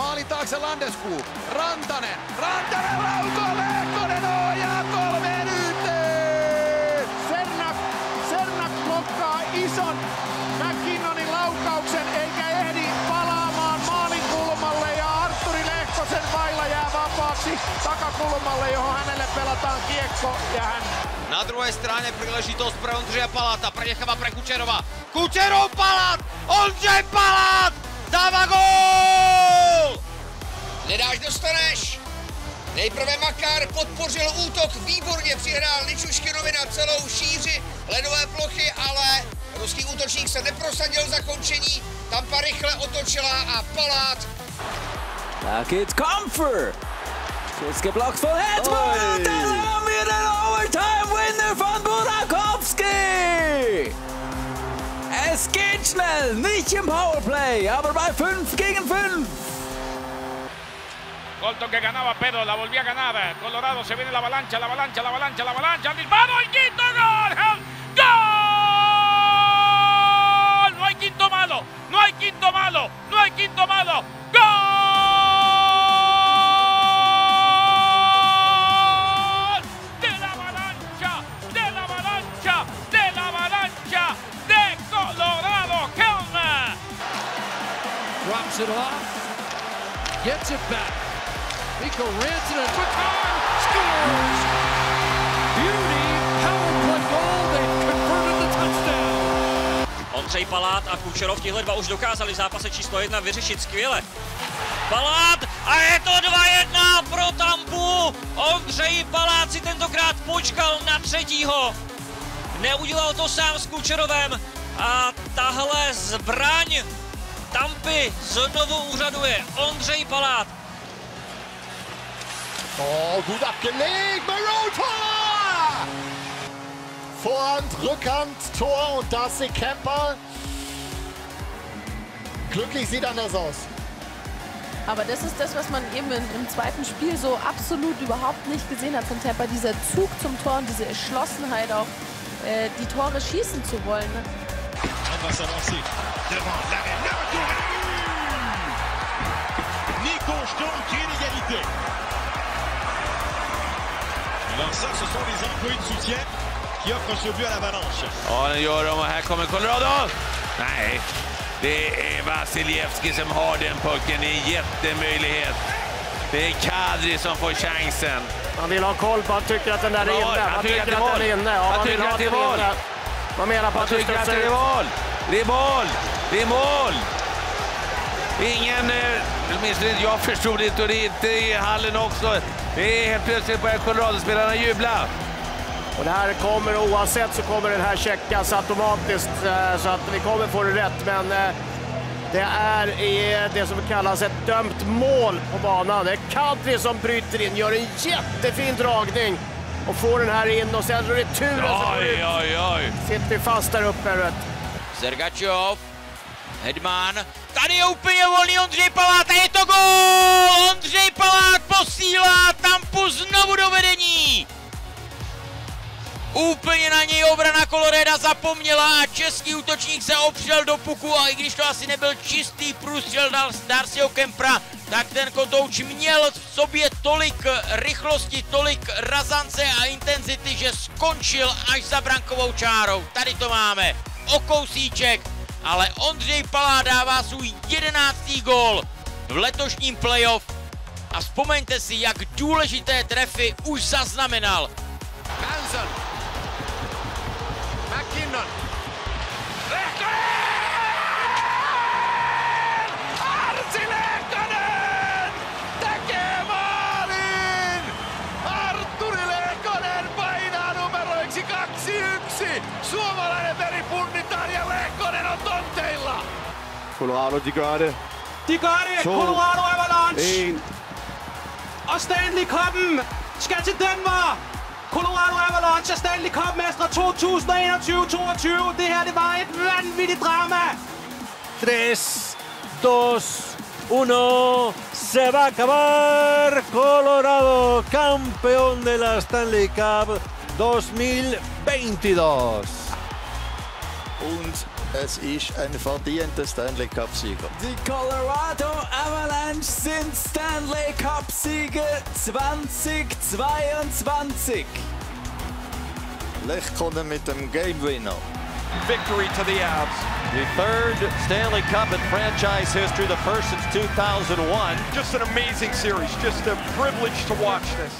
Maalin taakse Landeskuu. Rantanen. Rantanen laukoo Lehkonen ohjaa kolmeen yhteen. Sernak, Sernak blokkaa ison McKinnonin laukauksen eikä ehdi palaamaan maalin kulmalle ja Arturi Lehkosen vailla jää vapaaksi takakulmalle, johon hänelle pelataan kiekko ja hän Na druhé straně příležitost pro Ondřeje Paláta, prenecháva pre Kučerova. Kučerov Palát! Ondřej Palát! Dává gól! Nedáš, dostaneš! Nejprve Makar podpořil útok, výborně přihrál Ličuškinovi na celou šíři ledové plochy, ale ruský útočník se neprosadil zakončení. Tampa rychle otočila a Palát Där geht's Comfort. Schuss geblockt von Hedman dann haben wir den Overtime-Winner von Burakovsky. Es geht schnell, nicht im Powerplay, aber bei 5 gegen 5. Colton que ganaba Pedro, la volvía a ganar. Colorado se viene la avalancha, la avalancha, la avalancha, la avalancha. Disparo, el quinto gol. ¡Gol! No hay quinto malo, no hay quinto malo, no hay quinto malo. ¡Gol! De la avalancha, de la avalancha, de la avalancha de Colorado. Helmer. drops it off, gets it back. Mikko Rantanen, quick time, scores! Beauty, power play goal, they converted the touchdown. Ondřej Palát a Kučerov, tihle dva už dokázali v zápase číslo jedna vyřešit skvěle. Palát a je to 2-1 pro Tampu. Ondřej Palát si tentokrát počkal na třetího. Neudělal to sám s Kučerovem a tahle zbraň Tampy znovu úřaduje Ondřej Palát. Oh, gut abgelegt, Marotta! Vorhand, Rückhand, Tor und da ist Kemper. Glücklich sieht anders aus. Aber das ist das, was man eben im, im zweiten Spiel so absolut überhaupt nicht gesehen hat von Tampa. Dieser Zug zum Tor und diese Entschlossenheit auch, äh, die Tore schießen zu wollen. Ne? On va s'avancer devant l'arrêt. Nico Sturm Alors ça, ce sont les employés de soutien qui offrent ce but à l'avalanche. Ja, det gör de och här kommer Colorado. Nej, det är Vasiljevski som har den pucken. Det är en jättemöjlighet. Det är Kadri som får chansen. Han vill ha koll på, han tycker att den där är inne. Han Han tycker att att det är den är inne. Ja, Han han tycker att det är den mål. Vad menar på Jag att det tycker ska att det är mål. Det är mål. Det är mål. Ingen, eh, åtminstone inte jag förstod inte och det är inte i hallen också. Det är helt plötsligt börjar Colorado-spelarna jubla. Och det här kommer oavsett så kommer den här checkas automatiskt eh, så att vi kommer få det rätt. Men eh, det är det som kallas ett dömt mål på banan. Det är Kadri som bryter in, gör en jättefin dragning och får den här in och sen returen som går ut. oj, oj. Sitter fast där uppe. Vet. Sergačov, Hedman, tady je úplně volný Ondřej Palát a je to gól! Ondřej Palát posílá Tampu znovu do vedení! Úplně na něj obrana Coloreda zapomněla a český útočník se opřel do puku a i když to asi nebyl čistý průstřel Dar- Darcyho Kempra, tak ten kotouč měl v sobě tolik rychlosti, tolik razance a intenzity, že skončil až za brankovou čárou. Tady to máme, o kousíček, ale Ondřej Palá dává svůj jedenáctý gól v letošním playoff a vzpomeňte si, jak důležité trefy už zaznamenal Hansen. McKinnon. Lehkonen! 2-1. Suomalainen veri punnitaan ja Lehkonen on tonteilla. Colorado, de gør det. De gør det! To. Colorado Avalanche! En. Og Stanley Cup'en skal til Denver! Colorado Avalanche er Stanley Cup-mestre 2021-22. Det her, det var et vanvittigt drama! 3, 2, 1. Se va a acabar. Colorado, campeón de la Stanley Cup 2022. Und Es ist ein verdienter Stanley Cup-Sieger. Die Colorado Avalanche sind Stanley Cup-Sieger 2022. Lechkonen mit dem Game Winner. Victory to the Avs. The third Stanley Cup in franchise history, the first since 2001. Just an amazing series. Just a privilege to watch this.